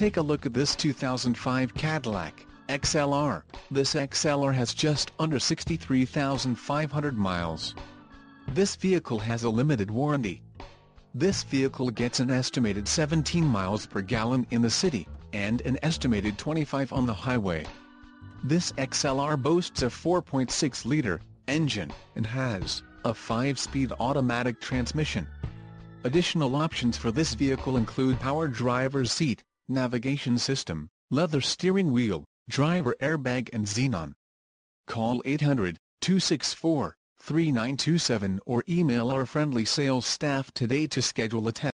take a look at this 2005 Cadillac XLR. This XLR has just under 63,500 miles. This vehicle has a limited warranty. This vehicle gets an estimated 17 miles per gallon in the city, and an estimated 25 on the highway. This XLR boasts a 4.6-liter engine, and has a 5-speed automatic transmission. Additional options for this vehicle include power driver's seat, navigation system, leather steering wheel, driver airbag and xenon. Call 800-264-3927 or email our friendly sales staff today to schedule a test.